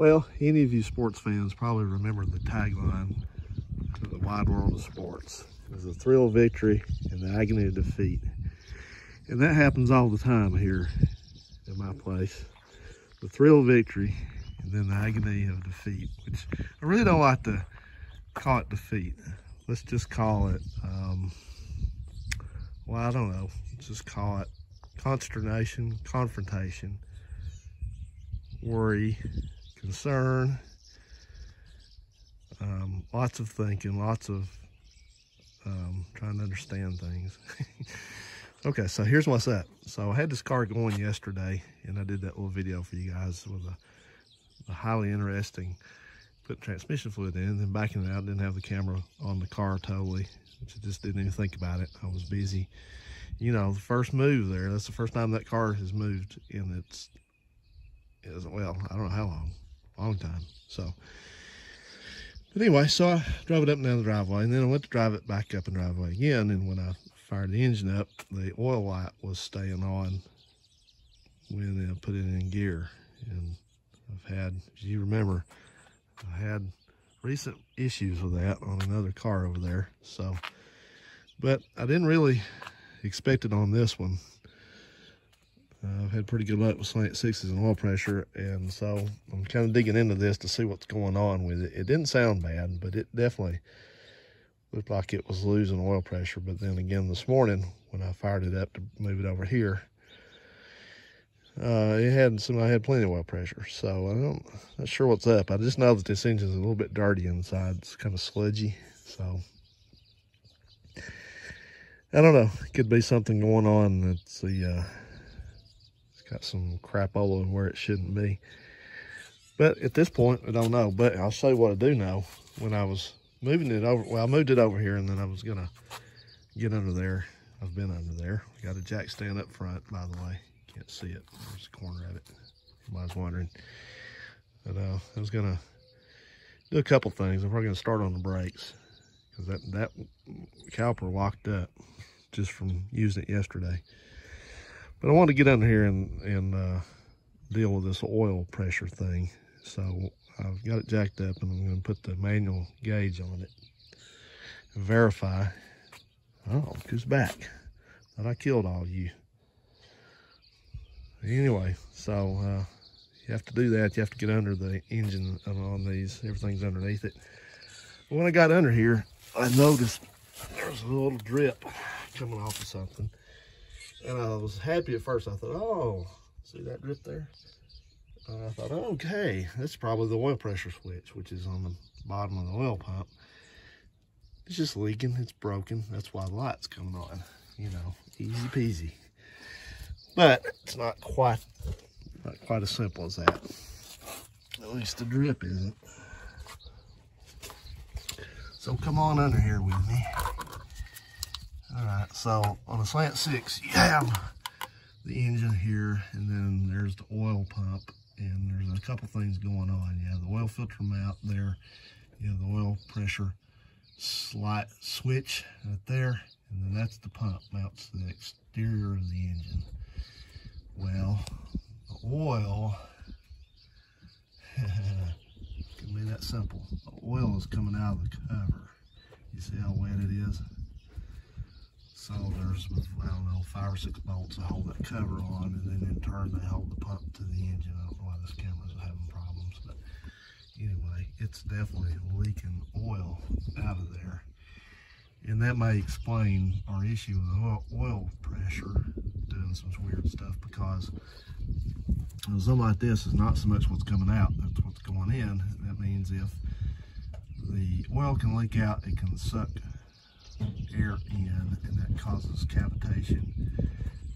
Well, any of you sports fans probably remember the tagline to the wide world of sports. It was the thrill of victory and the agony of defeat. And that happens all the time here in my place. The thrill of victory and then the agony of defeat, which I really don't like to call it defeat. Let's just call it, um, well, I don't know. Let's just call it consternation, confrontation, worry, concern, um, lots of thinking, lots of um, trying to understand things. okay, so here's what's up. So I had this car going yesterday, and I did that little video for you guys with a, a highly interesting put transmission fluid in, then backing it out, didn't have the camera on the car totally, which I just didn't even think about it. I was busy. You know, the first move there, that's the first time that car has moved in its, is well, I don't know how long, long time. So, but anyway, so I drove it up and down the driveway, and then I went to drive it back up and driveway again. And when I fired the engine up, the oil light was staying on when I put it in gear. And I've had, as you remember, I had recent issues with that on another car over there. So, but I didn't really expect it on this one. Uh, I've had pretty good luck with slant sixes and oil pressure, and so I'm kind of digging into this to see what's going on with it. It didn't sound bad, but it definitely looked like it was losing oil pressure. But then again, this morning when I fired it up to move it over here, uh, it had some. I had plenty of oil pressure, so I'm not sure what's up. I just know that this engine's a little bit dirty inside. It's kind of sludgy, so I don't know. Could be something going on. That's the uh, got some crap all over where it shouldn't be. But at this point, I don't know. But I'll show you what I do know. When I was moving it over, well, I moved it over here and then I was gonna get under there. I've been under there. got a jack stand up front, by the way. Can't see it. There's a corner of it. I was wondering. But uh, I was gonna do a couple things. I'm probably gonna start on the brakes because that that caliper locked up just from using it yesterday. But I want to get under here and, and uh, deal with this oil pressure thing. So I've got it jacked up and I'm going to put the manual gauge on it. Verify. Oh, who's back? Thought I killed all you. Anyway, so uh, you have to do that. You have to get under the engine on these. Everything's underneath it. When I got under here, I noticed there's a little drip coming off of something. And I was happy at first. I thought, oh, see that drip there? I thought, okay, that's probably the oil pressure switch, which is on the bottom of the oil pump. It's just leaking. It's broken. That's why the light's coming on. You know, easy peasy. But it's not quite, not quite as simple as that. At least the drip isn't. So come on under here with me. All right, so on a slant six, you have the engine here, and then there's the oil pump, and there's a couple things going on. You have the oil filter mount there, you have the oil pressure slide switch right there, and then that's the pump, mounts the exterior of the engine. Well, the oil, can be that simple. The oil is coming out of the cover. You see how wet it is? So there's, I don't know, five or six bolts that hold that cover on, and then in turn they hold the pump to the engine. I don't know why this camera's having problems, but anyway, it's definitely leaking oil out of there. And that may explain our issue with oil, oil pressure doing some weird stuff because something like this is not so much what's coming out, that's what's going in. That means if the oil can leak out, it can suck air in and that causes cavitation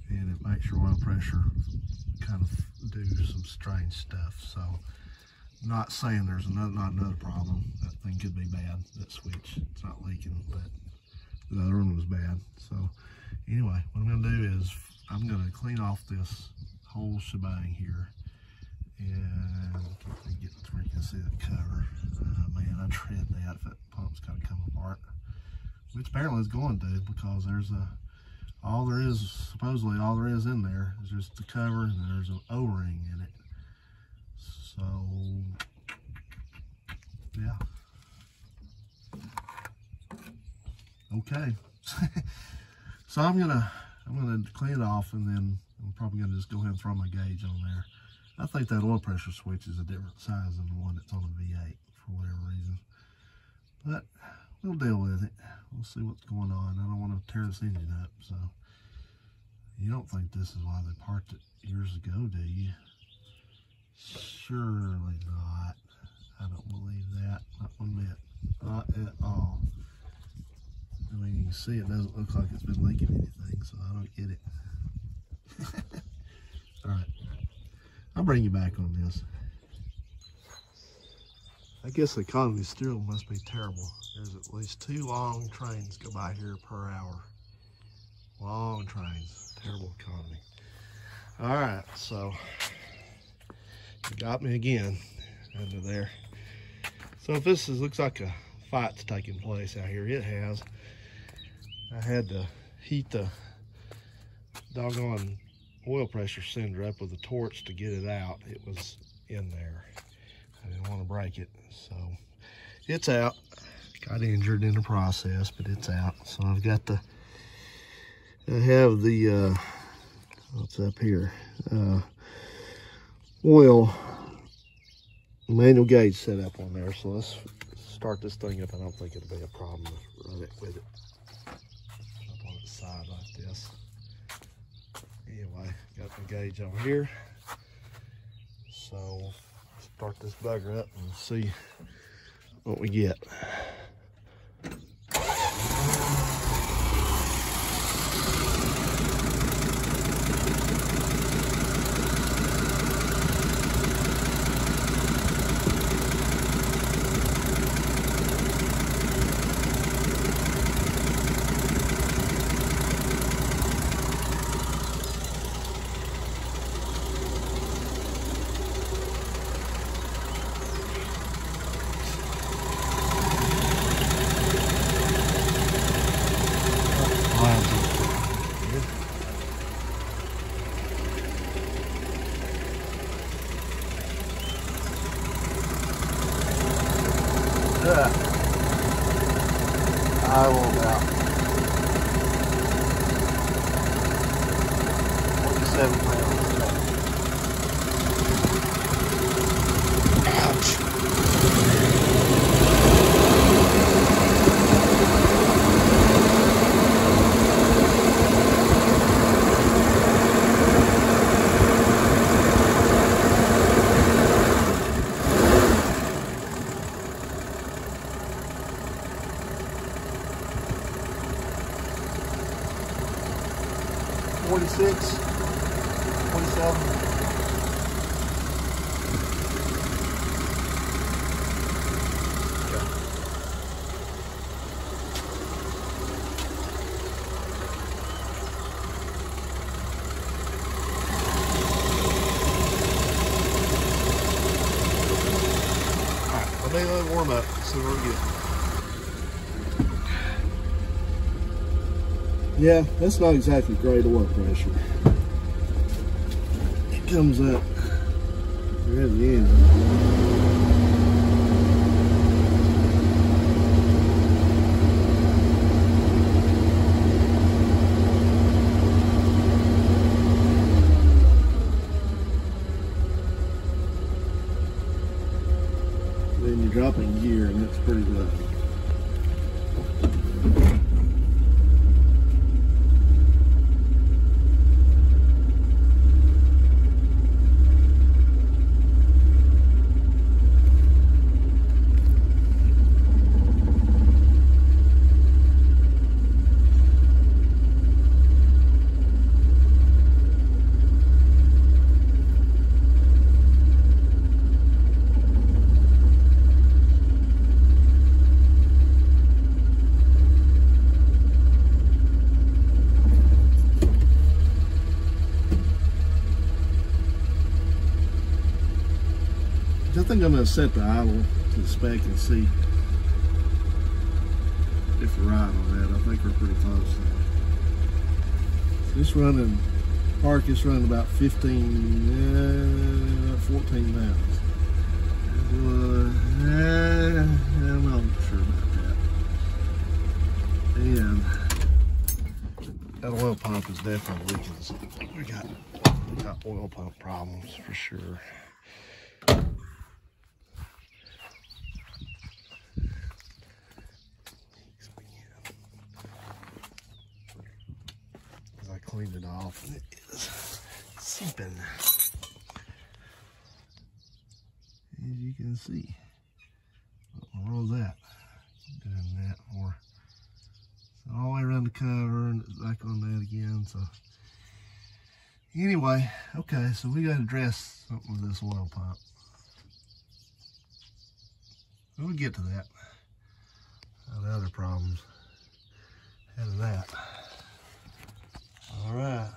and it makes your oil pressure kind of do some strange stuff. So not saying there's another, not another problem. That thing could be bad, that switch. It's not leaking, but the other one was bad. So anyway, what I'm gonna do is I'm gonna clean off this whole shebang here and get where you can see the cover. Uh, man, I dread that if that pump's gotta come apart which apparently is going to because there's a all there is supposedly all there is in there is just the cover and there's an o-ring in it. So yeah. Okay. So i'm gonna i'm gonna clean it off and then i'm probably gonna just go ahead and throw my gauge on there. I think that oil pressure switch is a different size than the one that's on the v8 for whatever reason. But we'll deal with it. We'll see what's going on. I don't want to tear this engine up, so you don't think this is why they parked it years ago, do you? Surely not. I don't believe that. Not one bit. Not at all. I mean, you can see it doesn't look like it's been leaking anything, so I don't get it. all right. I'll bring you back on this. Guess the economy still must be terrible. There's at least two long trains go by here per hour. Long trains. Terrible economy. All right, so you got me again under there. So if this is, looks like a fight's taking place out here, it has. I had to heat the doggone oil pressure sender up with a torch to get it out. It was in there. I didn't want to break it. So it's out. Got injured in the process, but it's out. So I've got the, I have the, uh, what's up here? Uh, oil manual gauge set up on there. So let's start this thing up. I don't think it'll be a problem to run it with it up on its side like this. Anyway, got the gauge on here. So start this bugger up and see what we get. 47 pounds. Ouch. Yeah, that's not exactly great oil pressure It comes up. At the end. Drop in gear and it's pretty good. Think I'm going to set the idle to the spec and see if we're right on that. I think we're pretty close now. This running, park is running about 15, uh, 14 pounds. Uh, I'm not sure about that. And that oil pump is definitely leaking. We got we got oil pump problems for sure. As I cleaned it off and it is seeping. As you can see. Was that? Doing that for so all the way around the cover and it's back on that again. So anyway, okay, so we got to address something with this oil pump. We'll get to that. The other problems. Out of that. All right.